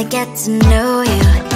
Wanna get to know you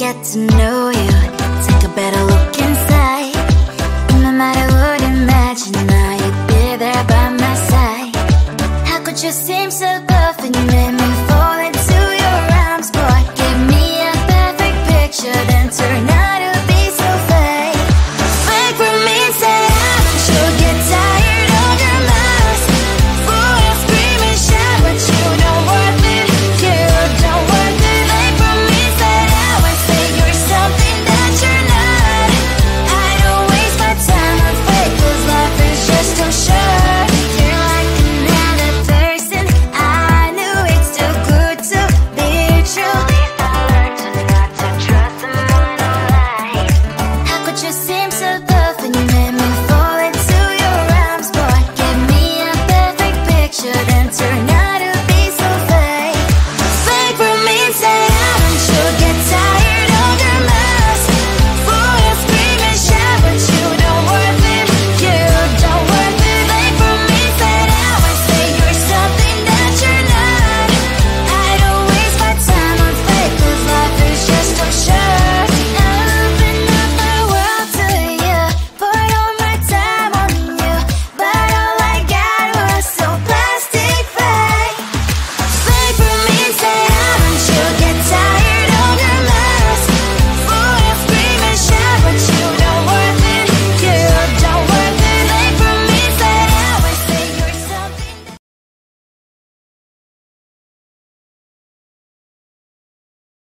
get to know you Take a better look inside. And No matter what, imagine I'd be there by my side. How could you seem so